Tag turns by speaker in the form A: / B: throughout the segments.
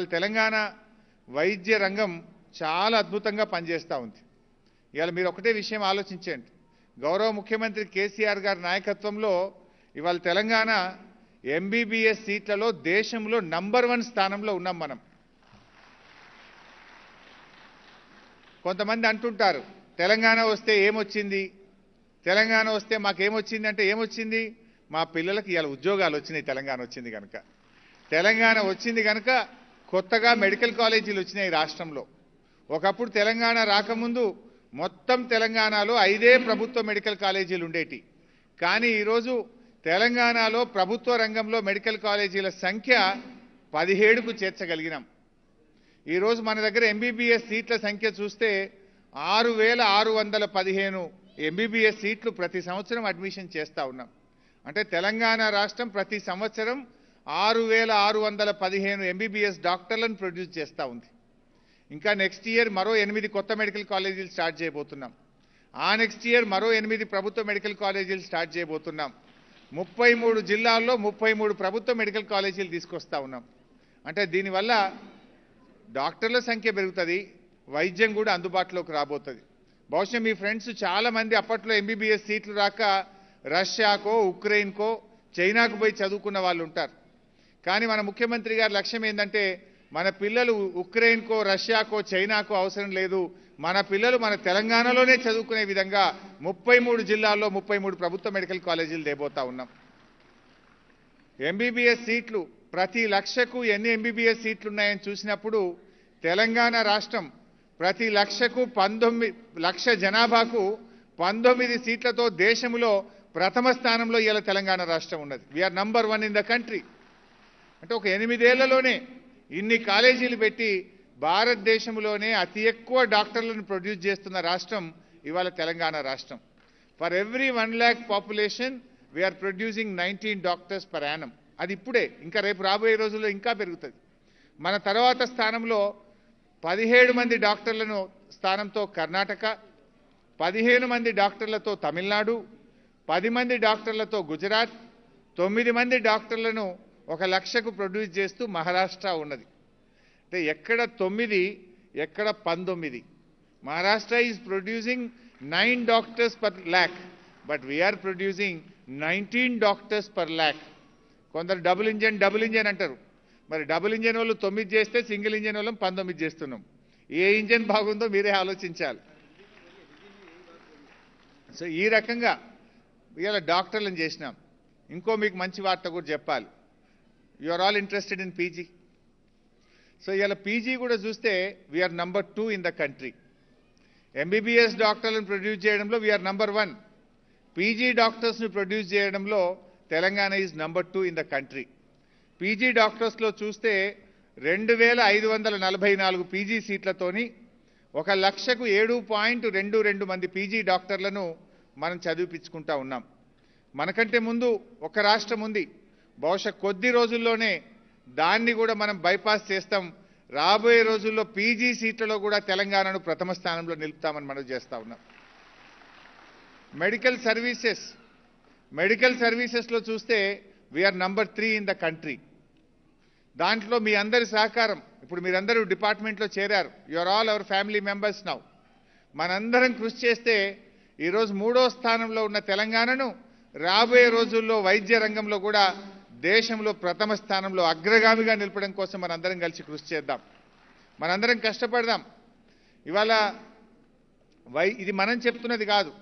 A: ఇవాళ తెలంగాణ వైద్య రంగం చాలా అద్భుతంగా పనిచేస్తూ ఉంది. ఇవాళ మీరు ఒకటే విషయం ఆలోచించండి. గౌరవ ముఖ్యమంత్రి కేసీఆర్ గారి నాయకత్వంలో ఇవాళ తెలంగాణ ఎంబీబీఎస్ సీట్లలో దేశంలో నంబర్ వన్ స్థానంలో ఉన్నాం మనం. కొంతమంది అంటుంటారు తెలంగాణ వస్తే ఏమొచ్చింది? తెలంగాణ వస్తే మాకేమొచ్చింది అంటే ఏమొచ్చింది? మా పిల్లలకి ఇవాళ ఉద్యోగాలు వచ్చినాయి తెలంగాణ వచ్చింది కనుక. తెలంగాణ వచ్చింది కనుక కొత్తగా మెడికల్ కాలేజీలు వచ్చినాయి రాష్ట్రంలో. ఒకప్పుడు తెలంగాణ రాకముందు మొత్తం తెలంగాణలో ఐదే ప్రభుత్వ మెడికల్ కాలేజీలు ఉండేటి. కానీ ఈరోజు తెలంగాణలో ప్రభుత్వ రంగంలో మెడికల్ కాలేజీల సంఖ్య పదిహేడుకు చేర్చగలిగినాం. ఈరోజు మన దగ్గర ఎంబీబీఎస్ సీట్ల సంఖ్య చూస్తే ఆరు వేల ఆరు వందల పదిహేను ఎంబీబీఎస్ సీట్లు ప్రతి సంవత్సరం అడ్మిషన్ చేస్తూ ఉన్నాం. అంటే తెలంగాణ రాష్ట్రం ప్రతి సంవత్సరం ఆరు వేల ఆరు వందల పదిహేను ఎంబీబీఎస్ డాక్టర్లను ప్రొడ్యూస్ చేస్తూ ఉంది. ఇంకా నెక్స్ట్ ఇయర్ మరో ఎనిమిది కొత్త మెడికల్ కాలేజీలు స్టార్ట్ చేయబోతున్నాం. ఆ నెక్స్ట్ ఇయర్ మరో ఎనిమిది ప్రభుత్వ మెడికల్ కాలేజీలు స్టార్ట్ చేయబోతున్నాం. ముప్పై మూడు జిల్లాల్లో ముప్పై మూడు ప్రభుత్వ మెడికల్ కాలేజీలు తీసుకొస్తా ఉన్నాం. అంటే దీనివల్ల డాక్టర్ల సంఖ్య పెరుగుతుంది వైద్యం కూడా అందుబాటులోకి రాబోతుంది. బహుశా మీ ఫ్రెండ్స్ చాలా మంది అప్పట్లో ఎంబీబీఎస్ సీట్లు రాక రష్యాకో ఉక్రెయిన్కో చైనాకు పోయి చదువుకున్న వాళ్ళు ఉంటారు కానీ మన ముఖ్యమంత్రి గారి లక్ష్యం ఏంటంటే మన పిల్లలు ఉక్రెయిన్కో రష్యాకో చైనాకో అవసరం లేదు. మన పిల్లలు మన తెలంగాణలోనే చదువుకునే విధంగా ముప్పై మూడు జిల్లాల్లో ముప్పై మూడు ప్రభుత్వ మెడికల్ కాలేజీలు దేబోతా ఉన్నాం. ఎంబీబీఎస్ సీట్లు ప్రతి లక్షకు ఎన్ని ఎంబీబీఎస్ సీట్లు ఉన్నాయని చూసినప్పుడు తెలంగాణ రాష్ట్రం ప్రతి లక్షకు పంతొమ్మిది లక్ష జనాభాకు పంతొమ్మిది సీట్లతో దేశంలో ప్రథమ స్థానంలో ఇలా తెలంగాణ రాష్ట్రం ఉన్నది. We are number one in the country అంటే ఒక ఎనిమిదేళ్ళలోనే ఇన్ని కాలేజీలు పెట్టి భారతదేశంలోనే అతి ఎక్కువ డాక్టర్లను ప్రొడ్యూస్ చేస్తున్న రాష్ట్రం ఇవాళ తెలంగాణ రాష్ట్రం. For every one lakh population we are producing nineteen doctors per annum అది ఇప్పుడే ఇంకా రేపు రాబోయే రోజుల్లో ఇంకా పెరుగుతుంది. మన తర్వాత స్థానంలో పదిహేడు మంది డాక్టర్లను స్థానంతో కర్ణాటక పదిహేను మంది డాక్టర్లతో తమిళనాడు పది మంది డాక్టర్లతో గుజరాత్ తొమ్మిది మంది డాక్టర్లను ఒక లక్షకు ప్రొడ్యూస్ చేస్తూ మహారాష్ట్ర ఉన్నది. అంటే ఎక్కడ తొమ్మిది ఎక్కడ పంతొమ్మిది. Maharashtra is producing nine doctors per lakh but we are producing nineteen doctors per lakh కొందరు డబుల్ ఇంజన్ డబుల్ ఇంజన్ అంటారు. మరి డబుల్ ఇంజన్ వాళ్ళు తొమ్మిది చేస్తే సింగిల్ ఇంజన్ వాళ్ళం పంతొమ్మిది చేస్తున్నాం. ఏ ఇంజన్ బాగుందో మీరే ఆలోచించాలి. సో ఈ రకంగా ఇలా డాక్టర్లను చేసినాం. ఇంకో మీకు మంచి వార్త కూడా చెప్పాలి. You are all interested in PG so ఇవాళ పీజీ కూడా చూస్తే we are number two in the country MBBS డాక్టర్లను ప్రొడ్యూస్ చేయడంలో we are number one PG డాక్టర్స్ని ప్రొడ్యూస్ చేయడంలో Telangana is number two in the country PG డాక్టర్స్లో చూస్తే రెండు వేల ఐదు వందల నలభై నాలుగు పీజీ సీట్లతోని ఒక లక్షకు ఏడు పాయింట్ రెండు రెండు మంది పీజీ డాక్టర్లను మనం చదివిపించుకుంటా ఉన్నాం. మనకంటే ముందు ఒక రాష్ట్రం ఉంది. బహుశా కొద్ది రోజుల్లోనే దాన్ని కూడా మనం బైపాస్ చేస్తాం. రాబోయే రోజుల్లో పీజీ సీట్లలో కూడా తెలంగాణను ప్రథమ స్థానంలో నిలుపుతామని మనం చేస్తా ఉన్నాం. Medical services. మెడికల్ సర్వీసెస్లో చూస్తే we are number three in the country దాంట్లో మీ అందరి సహకారం. ఇప్పుడు మీరందరూ డిపార్ట్మెంట్లో చేరారు. Your all our family members now మనందరం కృషి చేస్తే ఈరోజు మూడో స్థానంలో ఉన్న తెలంగాణను రాబోయే రోజుల్లో వైద్య రంగంలో కూడా దేశంలో ప్రథమ స్థానంలో అగ్రగామిగా నిలపడం కోసం మనందరం కలిసి కృషి చేద్దాం. మనందరం కష్టపడదాం. ఇవాళ వై ఇది మనం చెప్తున్నది కాదు.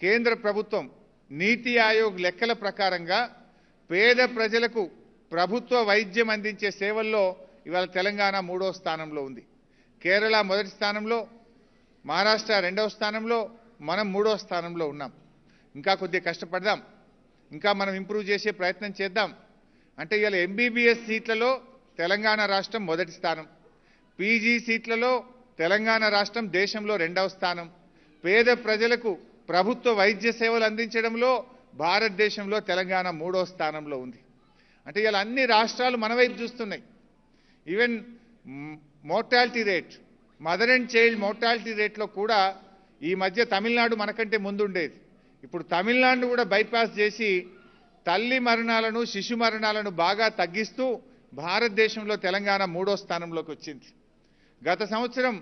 A: కేంద్ర ప్రభుత్వం నీతి ఆయోగ్ లెక్కల ప్రకారంగా పేద ప్రజలకు ప్రభుత్వ వైద్యం అందించే సేవల్లో ఇవాళ తెలంగాణ మూడో స్థానంలో ఉంది. కేరళ మొదటి స్థానంలో మహారాష్ట్ర రెండవ స్థానంలో మనం మూడో స్థానంలో ఉన్నాం. ఇంకా కొద్దిగా కష్టపడదాం. ఇంకా మనం ఇంప్రూవ్ చేసే ప్రయత్నం చేద్దాం. అంటే ఇవాళ ఎంబీబీఎస్ సీట్లలో తెలంగాణ రాష్ట్రం మొదటి స్థానం. పీజీ సీట్లలో తెలంగాణ రాష్ట్రం దేశంలో రెండవ స్థానం. పేద ప్రజలకు ప్రభుత్వ వైద్య సేవలు అందించడంలో భారతదేశంలో తెలంగాణ మూడో స్థానంలో ఉంది. అంటే ఇలా అన్ని రాష్ట్రాలు మన వైపు చూస్తున్నాయి. Even mortality rate mother and child mortality రేట్లో కూడా ఈ మధ్య తమిళనాడు మనకంటే ముందుండేది. ఇప్పుడు తమిళనాడు కూడా బైపాస్ చేసి తల్లి మరణాలను శిశు మరణాలను బాగా తగ్గిస్తూ భారతదేశంలో తెలంగాణ మూడో స్థానంలోకి వచ్చింది. గత సంవత్సరం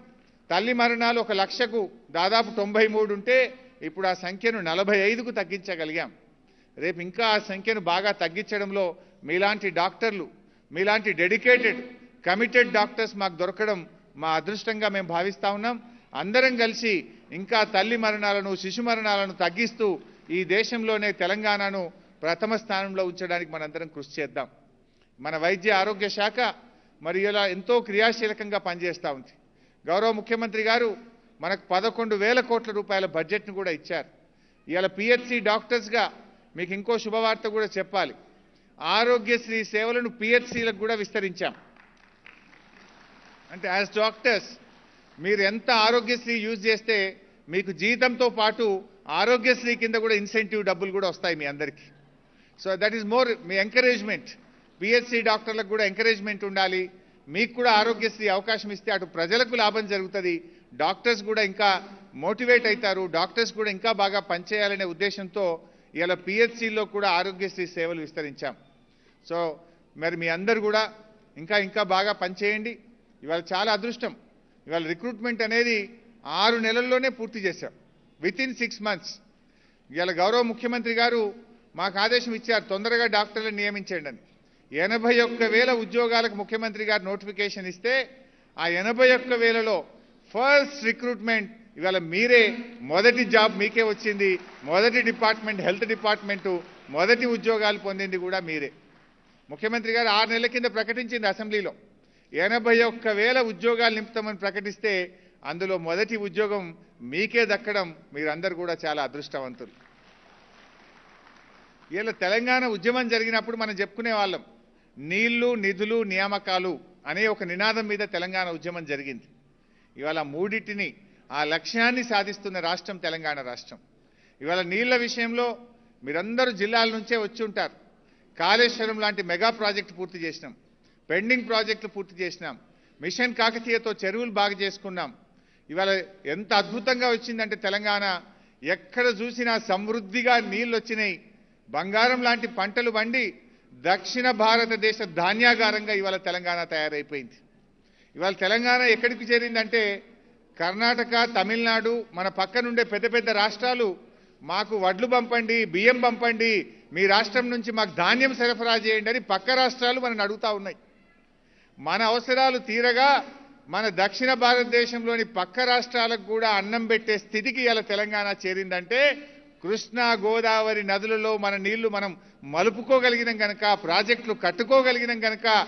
A: తల్లి మరణాలు ఒక లక్షకు దాదాపు తొంభై మూడు ఉంటే ఇప్పుడు ఆ సంఖ్యను నలభై ఐదుకు తగ్గించగలిగాం. రేపు ఇంకా ఆ సంఖ్యను బాగా తగ్గించడంలో మీలాంటి డాక్టర్లు మీలాంటి డెడికేటెడ్ కమిటెడ్ డాక్టర్స్ మాకు దొరకడం మా అదృష్టంగా మేము భావిస్తా ఉన్నాం. అందరం కలిసి ఇంకా తల్లి మరణాలను శిశు మరణాలను తగ్గిస్తూ ఈ దేశంలోనే తెలంగాణను ప్రథమ స్థానంలో ఉంచడానికి మనందరం కృషి చేద్దాం. మన వైద్య ఆరోగ్య శాఖ మరి ఇలా ఎంతో క్రియాశీలకంగా పనిచేస్తూ ఉంది. గౌరవ ముఖ్యమంత్రి గారు మనకు పదకొండు వేల కోట్ల రూపాయల బడ్జెట్ను కూడా ఇచ్చారు. ఇవాళ పిహెచ్సి డాక్టర్స్గా మీకు ఇంకో శుభవార్త కూడా చెప్పాలి. ఆరోగ్యశ్రీ సేవలను పిహెచ్సిలకు కూడా విస్తరించాం. అంటే యాజ్ డాక్టర్స్ మీరు ఎంత ఆరోగ్యశ్రీ యూజ్ చేస్తే మీకు జీతంతో పాటు ఆరోగ్యశ్రీ కింద కూడా ఇన్సెంటివ్ డబ్బులు కూడా వస్తాయి మీ అందరికీ. సో దట్ ఈస్ మోర్ మీ ఎంకరేజ్మెంట్ పిహెచ్సి డాక్టర్లకు కూడా ఎంకరేజ్మెంట్ ఉండాలి. మీకు కూడా ఆరోగ్యశ్రీ అవకాశం ఇస్తే అటు ప్రజలకు లాభం జరుగుతుంది. డాక్టర్స్ కూడా ఇంకా మోటివేట్ అవుతారు. డాక్టర్స్ కూడా ఇంకా బాగా పనిచేయాలనే ఉద్దేశంతో ఇలా పిహెచ్సిలో కూడా ఆరోగ్యశ్రీ సేవలు విస్తరించాం. సో మరి మీ అందరు కూడా ఇంకా ఇంకా బాగా పనిచేయండి. ఇవాళ చాలా అదృష్టం. ఇవాళ రిక్రూట్మెంట్ అనేది ఆరు నెలల్లోనే పూర్తి చేశాం. విత్ ఇన్ సిక్స్ మంత్స్ ఇవాళ గౌరవ ముఖ్యమంత్రి గారు మాకు ఆదేశం ఇచ్చారు తొందరగా డాక్టర్లను నియమించండి అని. ఎనభై ఒక్క వేల ఉద్యోగాలకు ముఖ్యమంత్రి గారు నోటిఫికేషన్ ఇస్తే ఆ ఎనభై ఒక్క వేలలో ఫస్ట్ రిక్రూట్మెంట్ ఇవాళ మీరే మొదటి జాబ్ మీకే వచ్చింది మొదటి డిపార్ట్మెంట్ హెల్త్ డిపార్ట్మెంటు మొదటి ఉద్యోగాలు పొందింది కూడా మీరే. ముఖ్యమంత్రి గారు ఆరు నెలల కింద ప్రకటించింది అసెంబ్లీలో. ఎనభై ఒక్క వేల ఉద్యోగాలు నింపుతామని ప్రకటిస్తే అందులో మొదటి ఉద్యోగం మీకే దక్కడం మీరందరూ కూడా చాలా అదృష్టవంతులు. ఇలా తెలంగాణ ఉద్యమం జరిగినప్పుడు మనం చెప్పుకునే వాళ్ళం. నీళ్ళు నిధులు నియామకాలు అనే ఒక నినాదం మీద తెలంగాణ ఉద్యమం జరిగింది. ఇవాళ మూడింటిని ఆ లక్ష్యాన్ని సాధిస్తున్న రాష్ట్రం తెలంగాణ రాష్ట్రం. ఇవాళ నీళ్ళ విషయంలో మీరందరూ జిల్లాల నుంచే వచ్చి ఉంటారు. కాళేశ్వరం లాంటి మెగా ప్రాజెక్టు పూర్తి చేసినాం. పెండింగ్ ప్రాజెక్టులు పూర్తి చేసినాం. మిషన్ కాకతీయతో చెరువులు బాగా చేసుకున్నాం. ఇవాళ ఎంత అద్భుతంగా వచ్చిందంటే తెలంగాణ. ఎక్కడ చూసినా సమృద్ధిగా నీళ్ళు వచ్చినాయి బంగారం లాంటి పంటలు వండి దక్షిణ భారతదేశ ధాన్యాగారంగా ఇవాళ తెలంగాణ తయారైపోయింది. ఇవాళ తెలంగాణ ఎక్కడికి చేరిందంటే కర్ణాటక తమిళనాడు మన పక్కనుండే పెద్ద పెద్ద రాష్ట్రాలు మాకు వడ్లు పంపండి బియ్యం పంపండి మీ రాష్ట్రం నుంచి మాకు ధాన్యం సరఫరా చేయండి అని పక్క రాష్ట్రాలు మనని అడుగుతా ఉన్నాయి. మన అవసరాలు తీరగా మన దక్షిణ భారతదేశంలోని పక్క రాష్ట్రాలకు కూడా అన్నం పెట్టే స్థితికి ఇలా తెలంగాణ చేరిందంటే కృష్ణా గోదావరి నదులలో మన నీళ్ళు మనం మలుపుకోగలిగినాం కనుక ప్రాజెక్టులు కట్టుకోగలిగినాం కనుక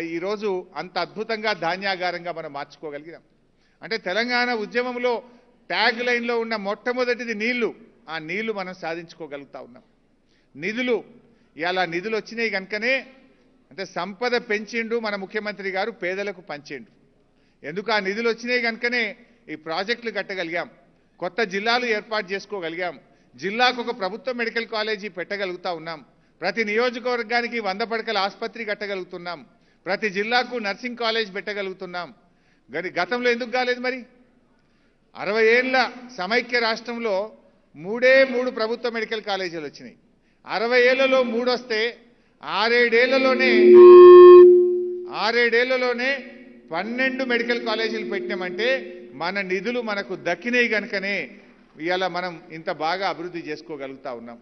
A: ఈరోజు అంత అద్భుతంగా ధాన్యాగారంగా మనం మార్చుకోగలిగినాం. అంటే తెలంగాణ ఉద్యమంలో ట్యాగ్ లైన్లో ఉన్న మొట్టమొదటిది నీళ్ళు. ఆ నీళ్ళు మనం సాధించుకోగలుగుతా ఉన్నాం. నిధులు ఇలా నిధులు వచ్చినాయి కనుకనే అంటే సంపద పెంచిండు మన ముఖ్యమంత్రి గారు పేదలకు పంచిండు. ఎందుకు ఆ నిధులు వచ్చినాయి కనుకనే ఈ ప్రాజెక్టులు కట్టగలిగాం. కొత్త జిల్లాలు ఏర్పాటు చేసుకోగలిగాం. జిల్లాకు ఒక ప్రభుత్వ మెడికల్ కాలేజీ పెట్టగలుగుతా ఉన్నాం. ప్రతి నియోజకవర్గానికి వంద పడకల ఆసుపత్రి కట్టగలుగుతున్నాం. ప్రతి జిల్లాకు నర్సింగ్ కాలేజ్ పెట్టగలుగుతున్నాం. గని గతంలో ఎందుకు కాలేదు మరి? అరవై ఏళ్ళ సమైక్య రాష్ట్రంలో మూడే మూడు ప్రభుత్వ మెడికల్ కాలేజీలు వచ్చినాయి. అరవై ఏళ్ళలో మూడు వస్తే ఆరేడేళ్ళలోనే ఆరేడేళ్ళలోనే పన్నెండు మెడికల్ కాలేజీలు పెట్టినామంటే మన నిధులు మనకు దక్కినాయి కనుకనే ఇవాళ మనం ఇంత బాగా అభివృద్ధి చేసుకోగలుగుతా ఉన్నాం.